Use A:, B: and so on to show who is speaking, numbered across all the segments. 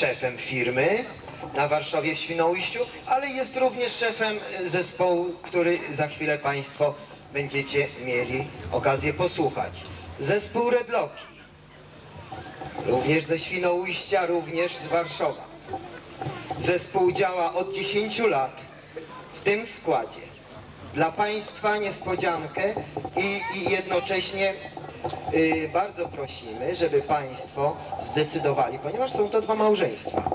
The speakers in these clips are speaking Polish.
A: szefem firmy na Warszawie w Świnoujściu, ale jest również szefem zespołu, który za chwilę Państwo będziecie mieli okazję posłuchać. Zespół Redlocki. Również ze Świnoujścia, również z Warszawa. Zespół działa od 10 lat w tym składzie. Dla Państwa niespodziankę i, i jednocześnie y, bardzo prosimy, żeby Państwo zdecydowali, ponieważ są to dwa małżeństwa,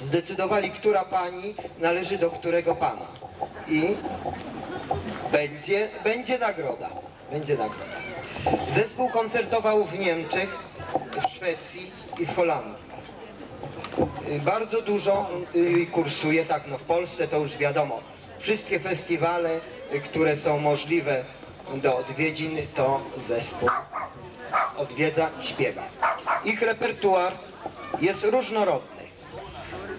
A: zdecydowali, która Pani należy do którego Pana. I będzie, będzie nagroda. Będzie nagroda. Zespół koncertował w Niemczech, w Szwecji i w Holandii. Y, Bardzo dużo y, kursuje, tak no w Polsce to już wiadomo. Wszystkie festiwale, które są możliwe do odwiedzin, to zespół odwiedza i śpiewa. Ich repertuar jest różnorodny.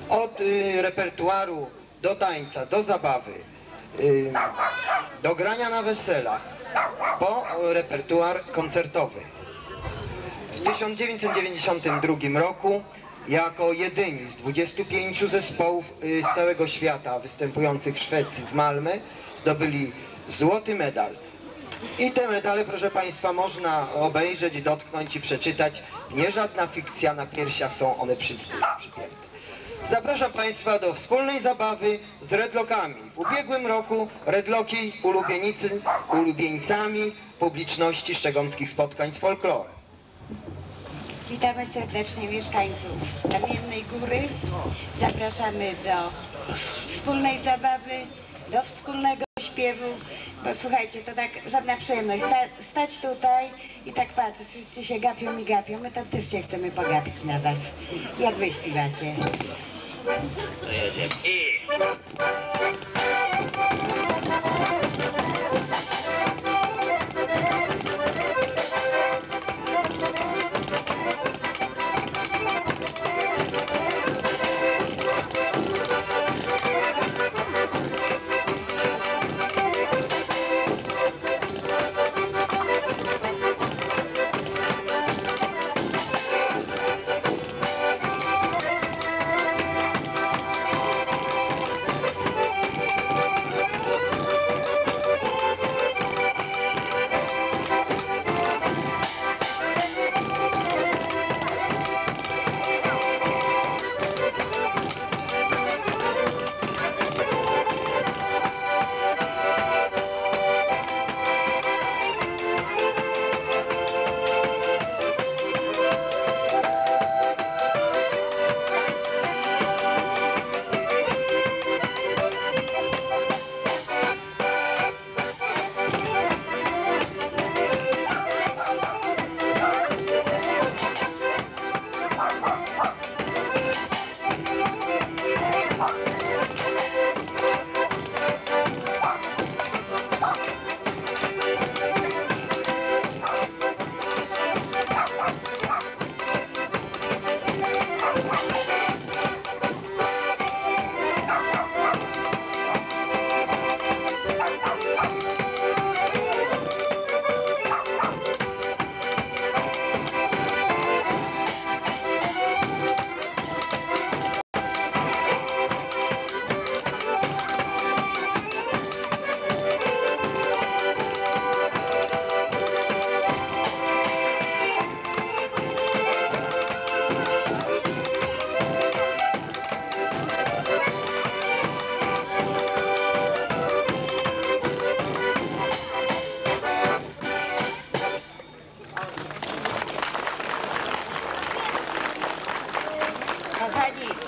A: Od y, repertuaru do tańca, do zabawy, y, do grania na weselach, po repertuar koncertowy. W 1992 roku jako jedyni z 25 zespołów y, z całego świata występujących w Szwecji, w Malmö, zdobyli złoty medal. I te medale, proszę Państwa, można obejrzeć, dotknąć i przeczytać. Nie żadna fikcja, na piersiach są one przy, przypięte. Zapraszam Państwa do wspólnej zabawy z redlokami. W ubiegłym roku redloki ulubienicy, ulubieńcami publiczności szczegomskich spotkań z folklorem.
B: Witamy serdecznie mieszkańców Kamiennej Góry. Zapraszamy do wspólnej zabawy, do wspólnego śpiewu. Bo słuchajcie, to tak żadna przyjemność sta, stać tutaj i tak patrzeć, wszyscy się gapią i gapią. My to też się chcemy pogapić na was. Jak wy śpiewacie?
C: Jedziemy. I...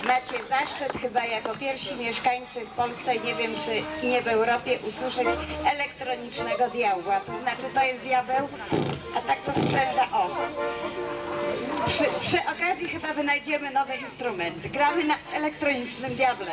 B: macie zaszczyt chyba jako pierwsi mieszkańcy w Polsce, nie wiem czy i nie w Europie, usłyszeć elektronicznego diabła. To znaczy to jest diabeł, a tak to sprzęża o. Przy, przy okazji chyba wynajdziemy nowy instrument. Gramy na elektronicznym diable.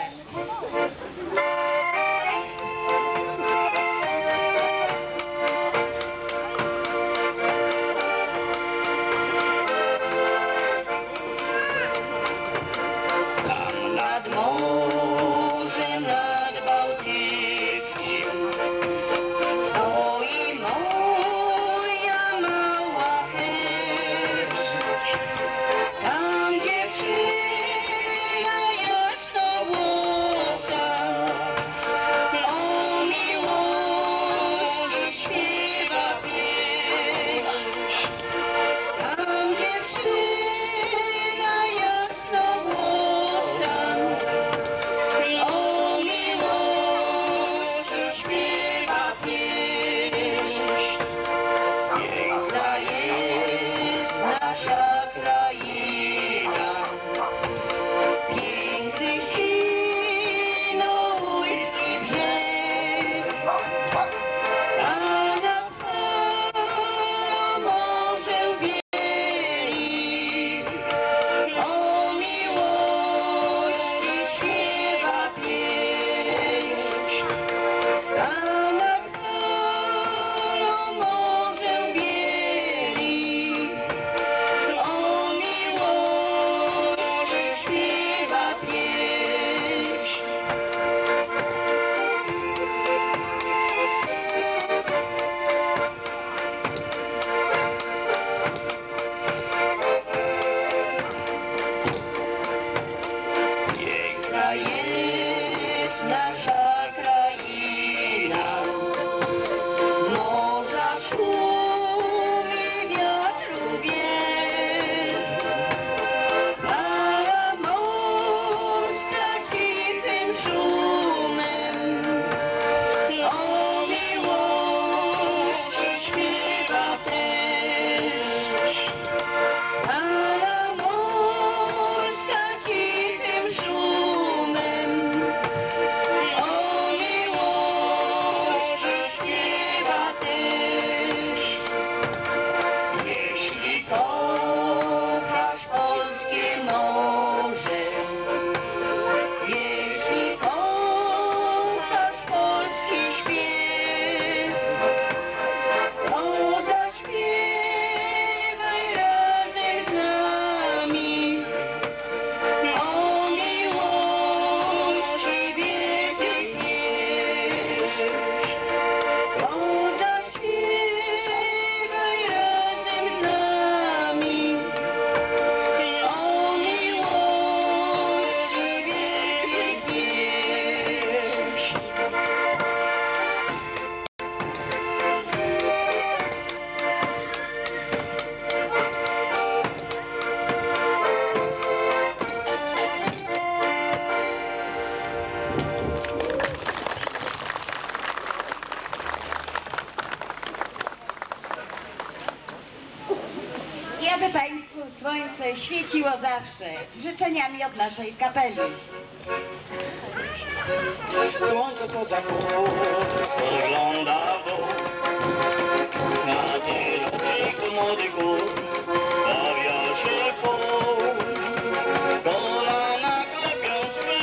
B: świeciło zawsze. Z życzeniami od naszej kapeli.
C: Słońce spoza kłód spogląda w Na tylotryku młody gór bawia się pół. Kolana klepią swe,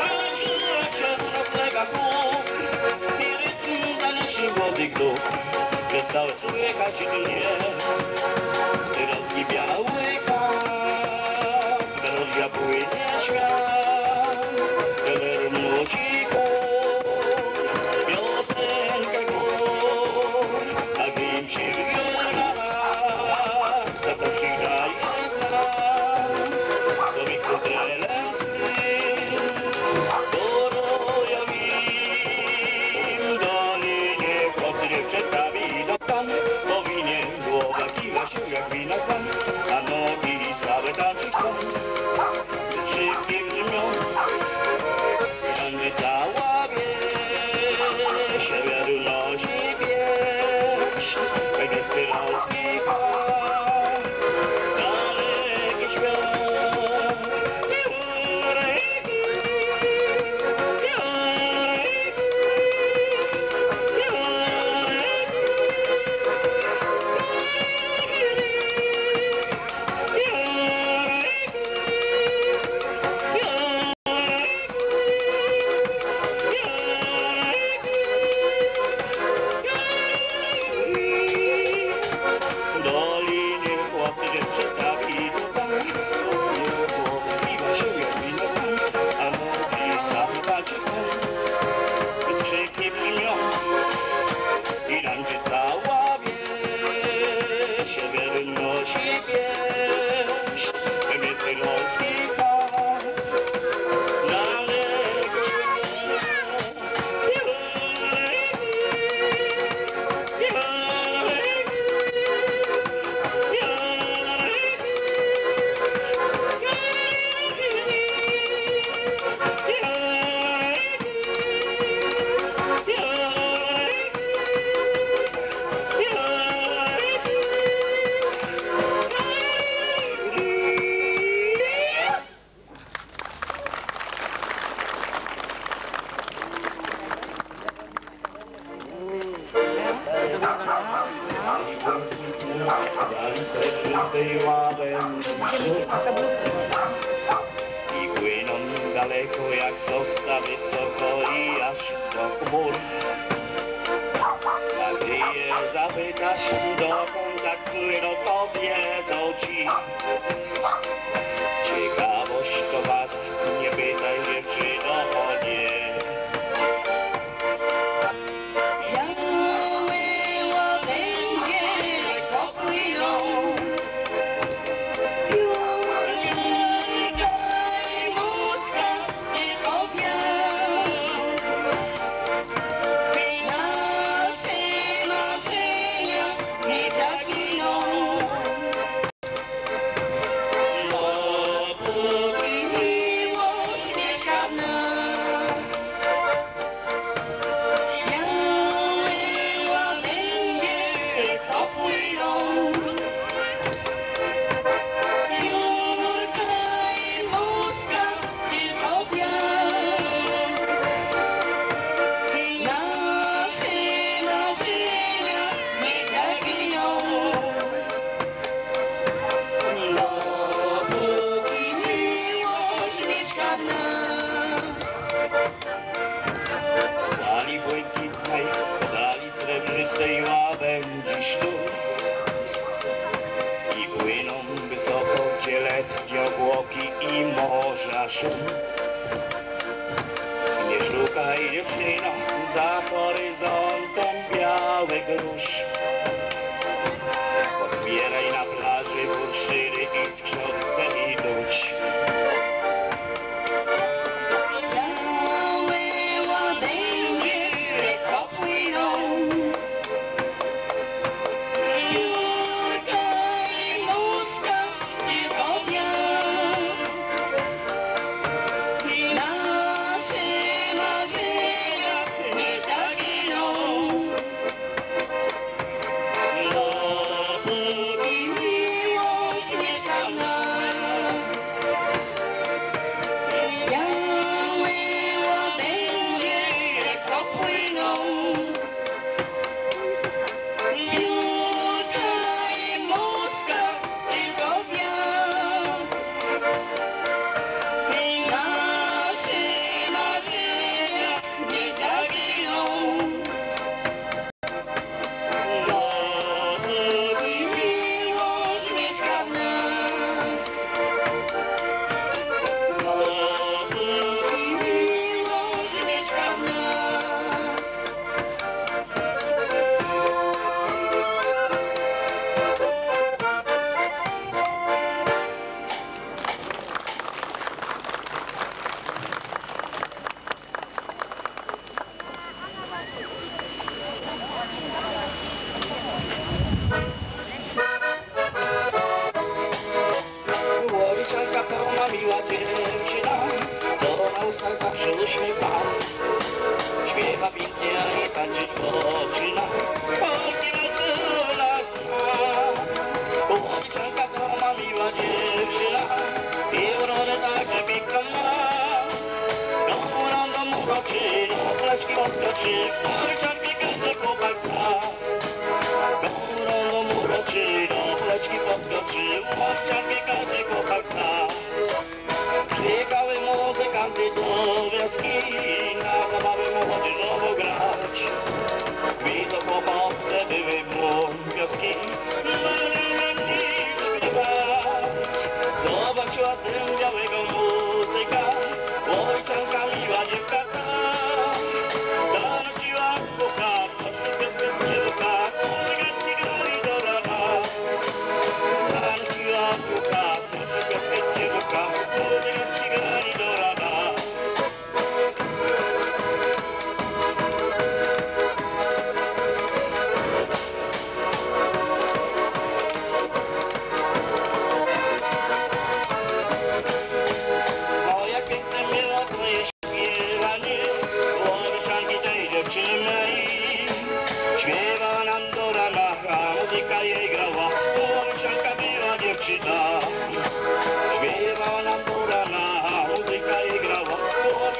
C: rodziła się w rozlegach głów. I rytm dla naszych młodych duch, przez całe słychać dnie. Cyrowski biały
D: Subway.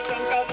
E: Shankar.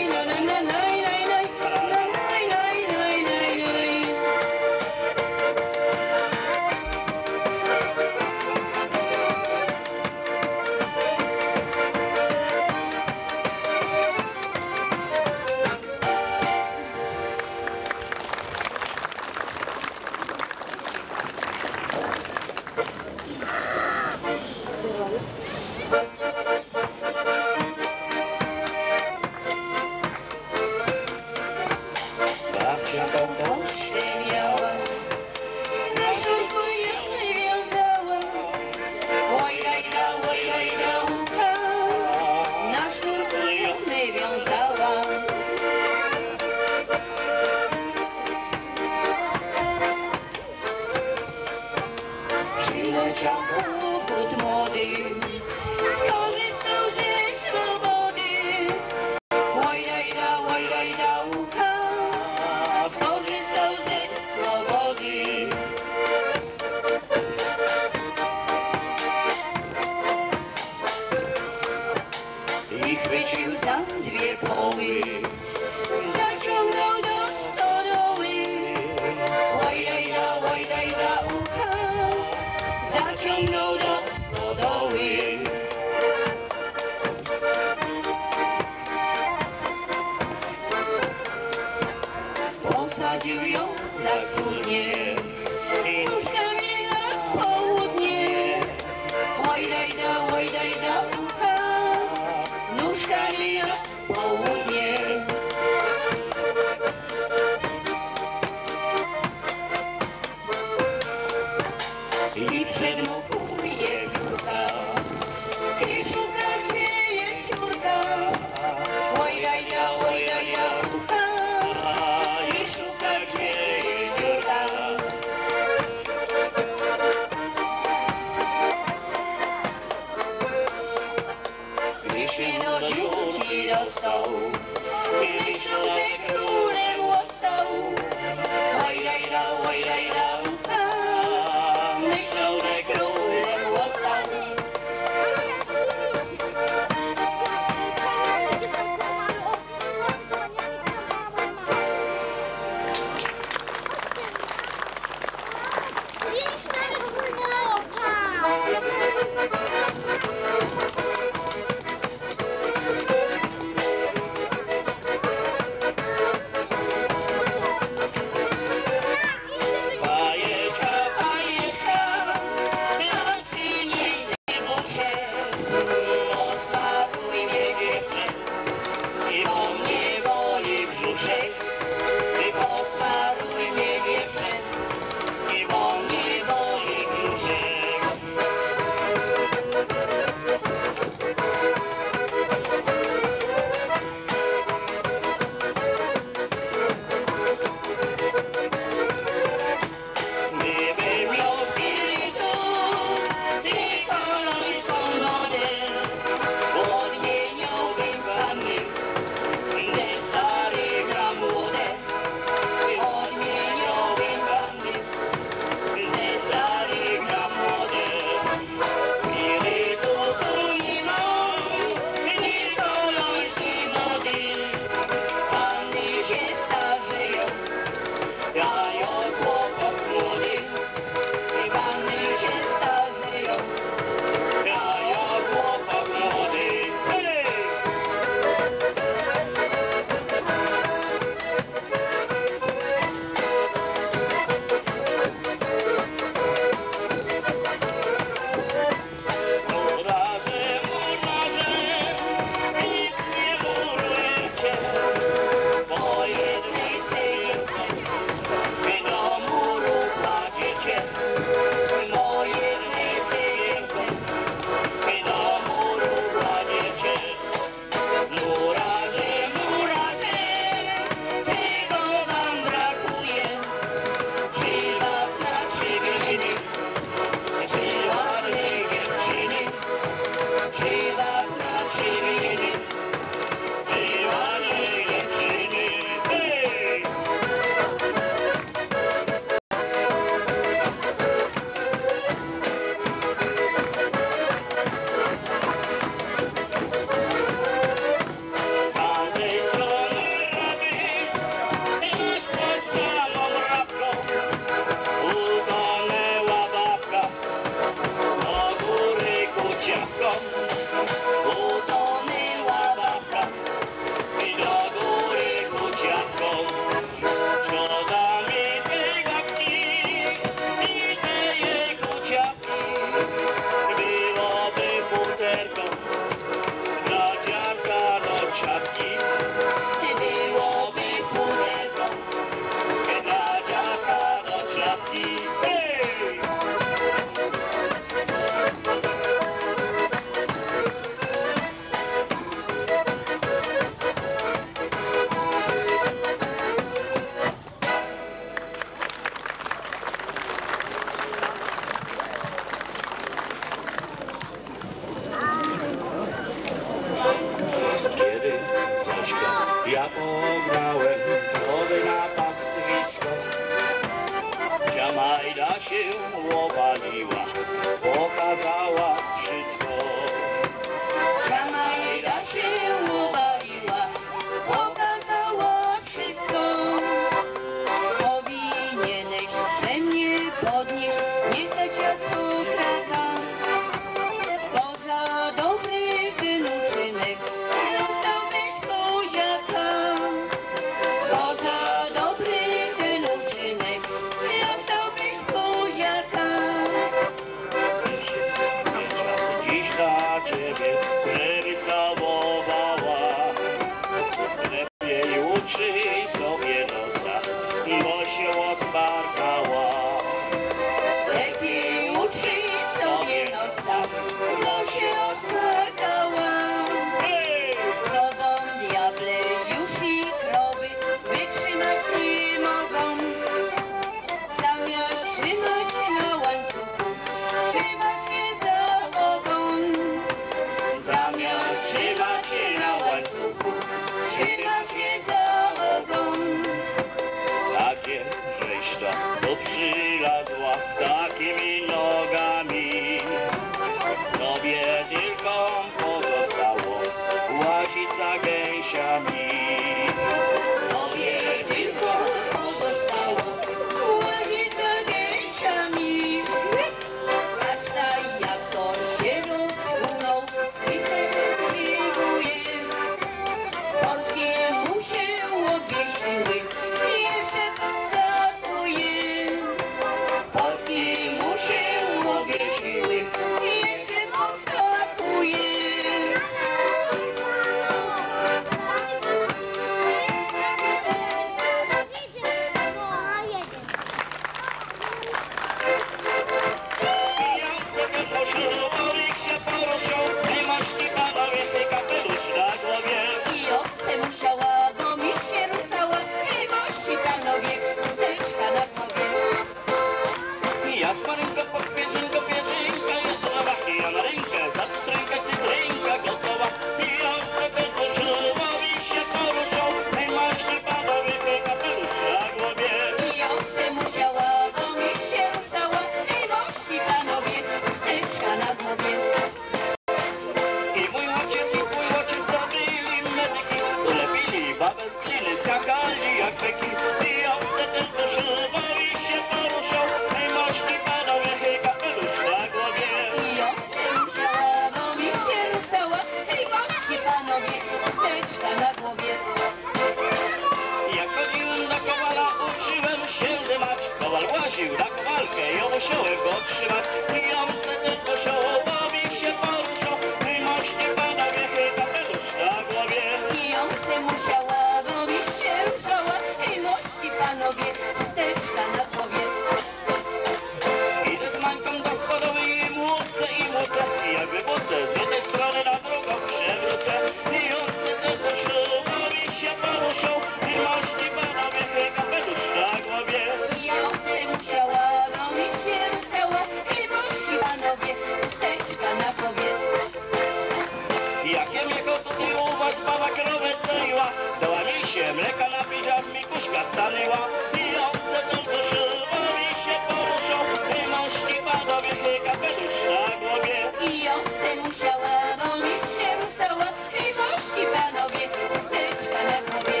E: Stitch, and be.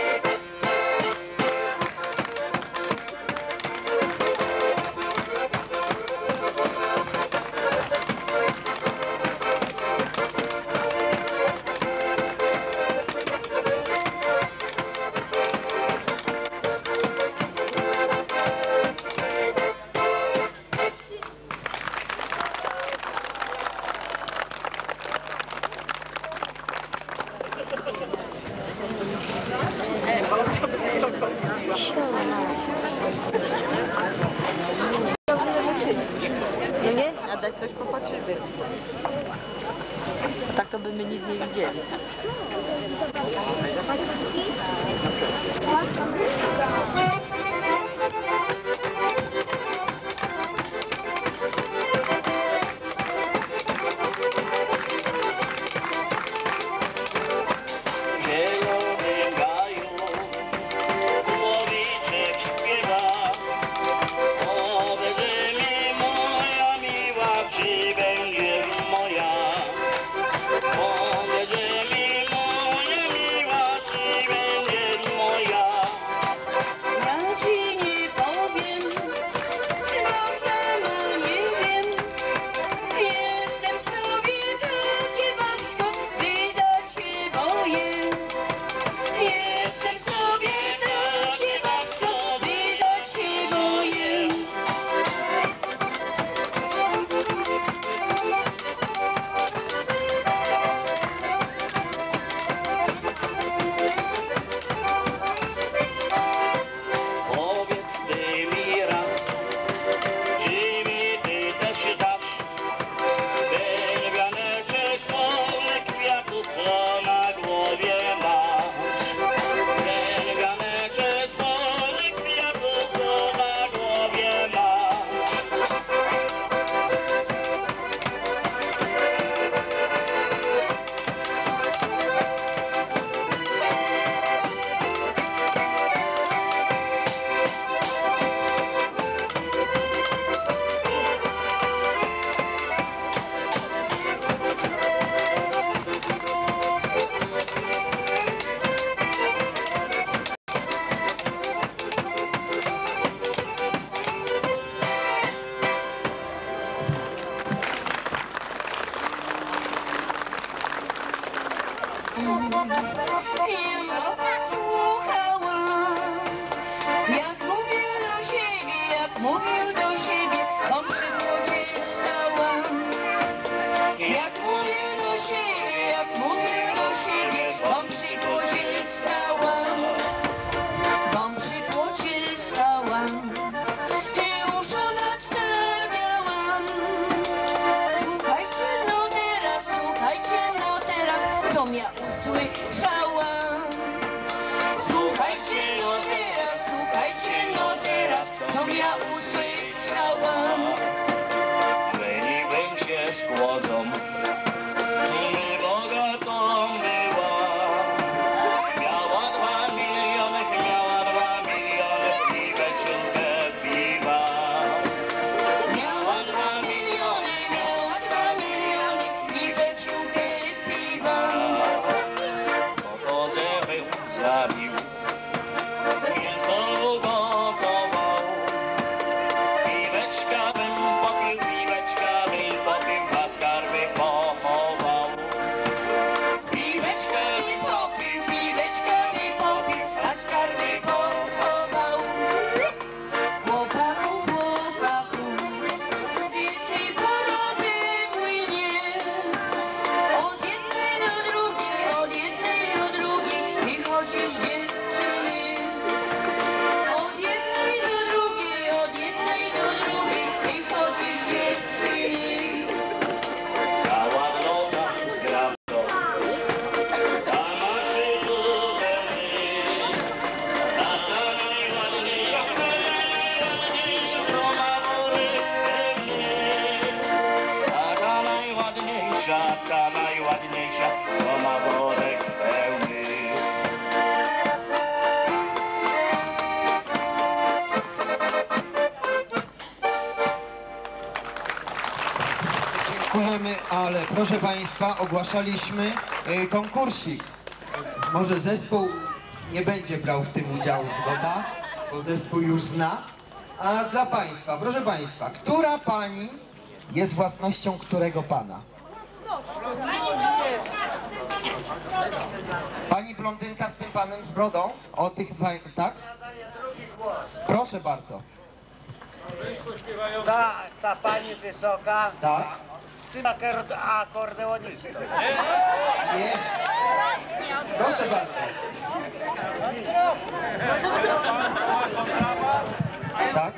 E: Ogłaszaliśmy y, konkursik. Może zespół nie będzie brał w tym udziału, zgoda? Bo zespół już zna. A dla Państwa, proszę Państwa, która Pani jest własnością którego Pana? Pani blondynka z tym Panem z brodą? O tych, tak? Proszę bardzo.
A: Ta, ta pani wysoka
E: Tak?
A: Tym akor- akordeonistą.
E: Nie. Proszę bardzo. Tak?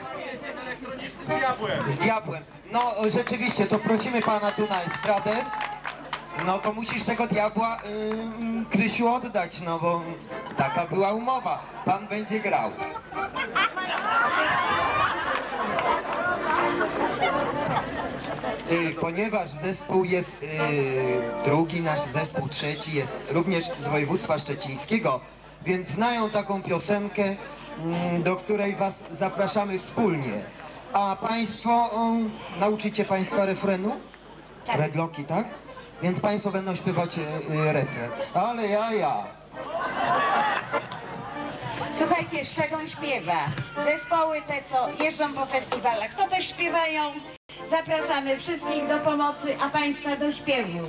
E: Z diabłem. No rzeczywiście, to prosimy pana tu na estradę. No to musisz tego diabła Krysiu oddać, no bo taka była umowa. Pan będzie grał. Ponieważ zespół jest y, drugi, nasz zespół trzeci jest również z województwa szczecińskiego, więc znają taką piosenkę, mm, do której was zapraszamy wspólnie. A państwo, nauczycie państwa refrenu?
B: Tak.
E: Regloki, tak? Więc państwo będą śpiewać y, y, refren. Ale ja, ja.
B: Słuchajcie, z czego śpiewa? Zespoły te, co jeżdżą po festiwalach, to też śpiewają. Zapraszamy wszystkich do pomocy, a Państwa do śpiewu.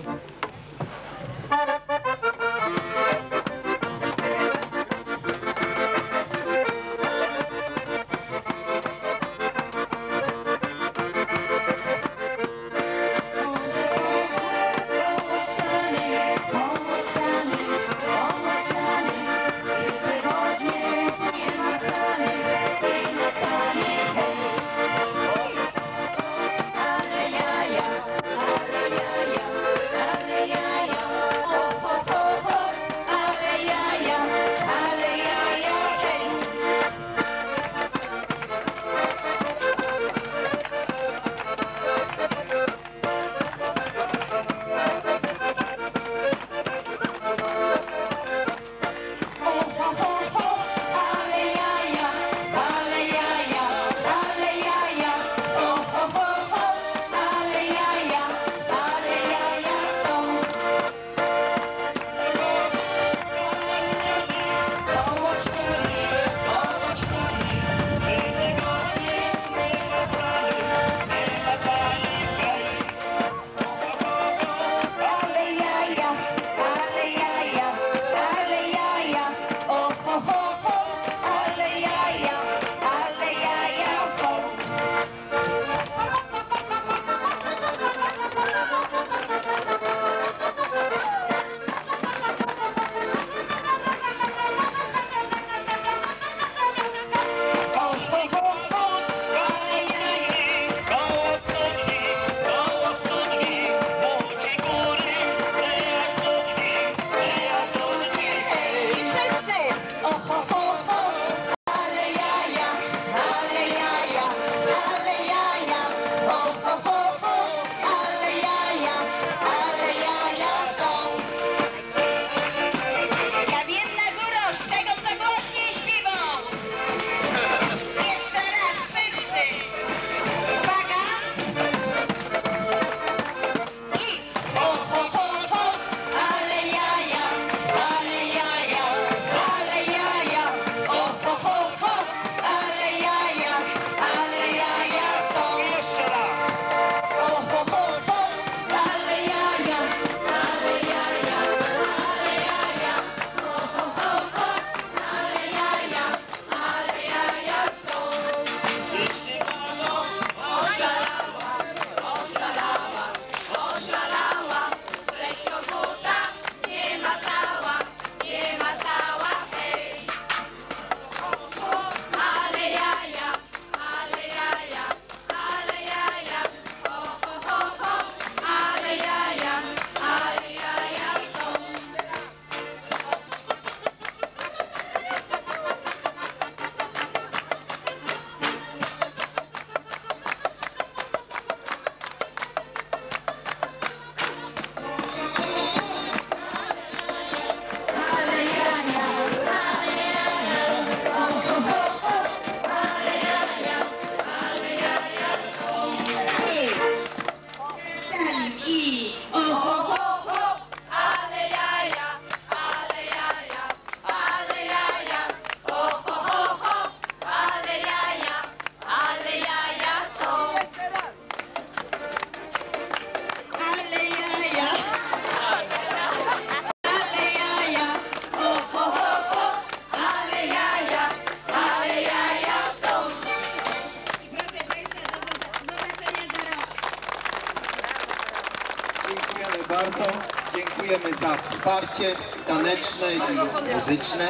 A: Wsparcie taneczne i muzyczne.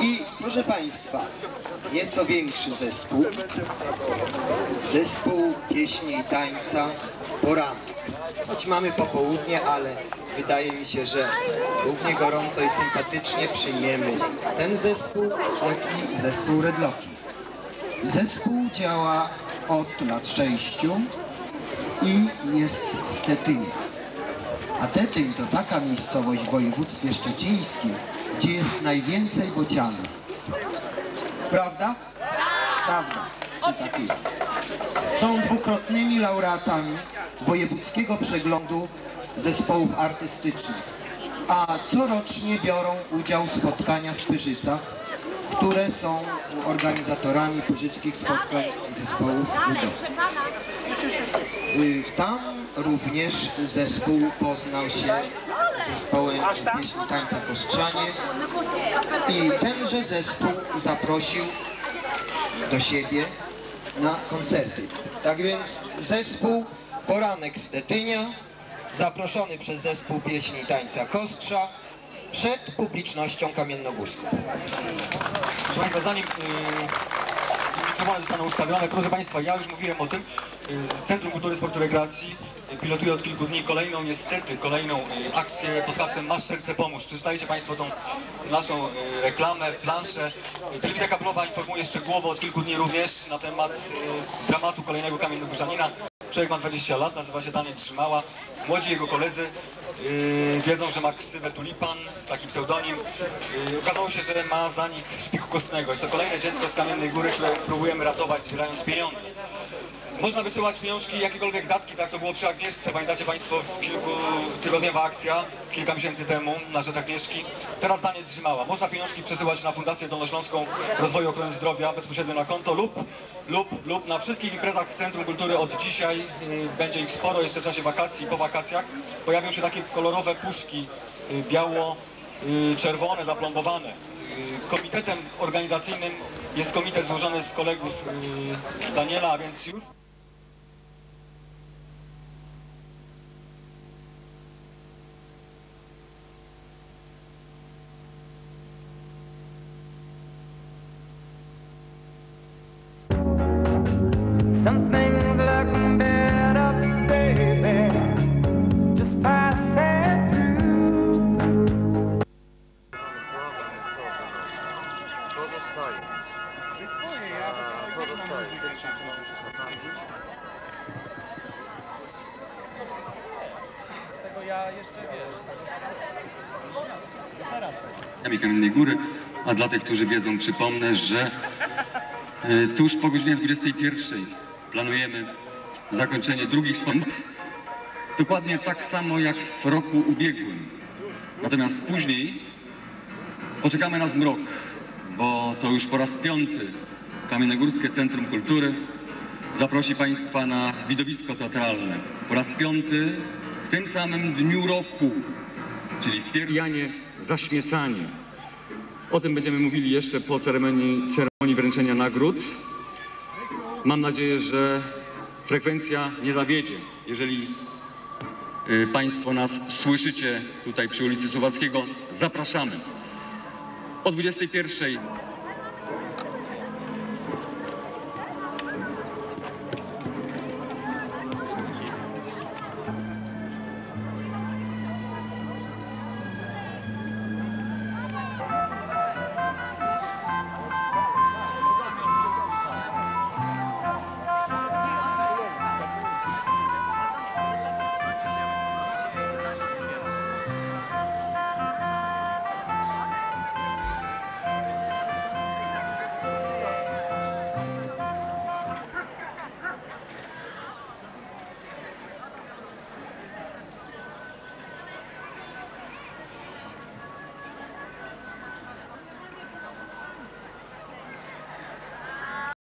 A: I proszę Państwa, nieco większy zespół, zespół pieśni i tańca Poranek. Choć mamy popołudnie, ale wydaje mi się, że równie gorąco i sympatycznie przyjmiemy ten zespół, jak i zespół Redlocki. Zespół działa od lat sześciu i jest z Tetynia. A Tetyń to taka miejscowość w województwie szczecińskim, gdzie jest najwięcej bocianów. Prawda? Prawda. Tak jest? Są dwukrotnymi laureatami wojewódzkiego przeglądu zespołów artystycznych, a corocznie biorą udział w spotkaniach w Pyrzycach, które są organizatorami pyrzyckich spotkań zespołów ludowych. Y, Tam również zespół poznał się z zespołem pieśni tańca Kostrzanie i tenże zespół zaprosił do siebie na koncerty. Tak więc zespół Poranek z Tetynia, zaproszony przez zespół pieśni tańca Kostrza, przed publicznością kamiennogórską.
F: Proszę Państwa, zanim y, mikrofony zostaną ustawione, proszę Państwa, ja już mówiłem o tym, y, Centrum Kultury, Sportu i Rekreacji y, pilotuje od kilku dni kolejną, niestety, kolejną y, akcję pod hasłem Masz Serce Pomóż. Przeczytajcie Państwo tą naszą y, reklamę, planszę. Telewizja kablowa informuje szczegółowo od kilku dni również na temat dramatu kolejnego kamiennogórzanina. Człowiek ma 20 lat, nazywa się Daniel Trzymała. Młodzi jego koledzy yy, wiedzą, że ma ksywę Tulipan, taki pseudonim. Yy, okazało się, że ma zanik szpiku kostnego. Jest to kolejne dziecko z Kamiennej Góry, które próbujemy ratować, zbierając pieniądze. Można wysyłać pieniążki, jakiekolwiek datki, tak to było przy Agnieszce. Pamiętacie Państwo, kilkutygodniowa akcja, kilka miesięcy temu na rzecz Agnieszki. Teraz Daniel Trzymała. Można pieniążki przesyłać na Fundację Dolnośląską Rozwoju Ochrony Zdrowia bezpośrednio na konto lub, lub, lub na wszystkich imprezach Centrum Kultury od dzisiaj. Yy, będzie ich sporo jeszcze w czasie wakacji po wakacjach. Pojawią się takie kolorowe puszki, yy, biało, yy, czerwone, zaplombowane. Komitetem organizacyjnym jest komitet złożony z kolegów Daniela, a więc już
G: dla tych, którzy wiedzą, przypomnę, że e, tuż po godzinie 21 planujemy zakończenie drugich spotkań. Dokładnie tak samo jak w roku ubiegłym. Natomiast później poczekamy na zmrok, bo to już po raz piąty Kamiennogórskie Centrum Kultury zaprosi Państwa na widowisko teatralne. Po raz piąty w tym samym dniu roku, czyli w pierwjanie zaśmiecanie. O tym będziemy mówili jeszcze po ceremonii, ceremonii wręczenia nagród. Mam nadzieję, że frekwencja nie zawiedzie. Jeżeli y, Państwo nas słyszycie tutaj przy ulicy Słowackiego, zapraszamy. O 21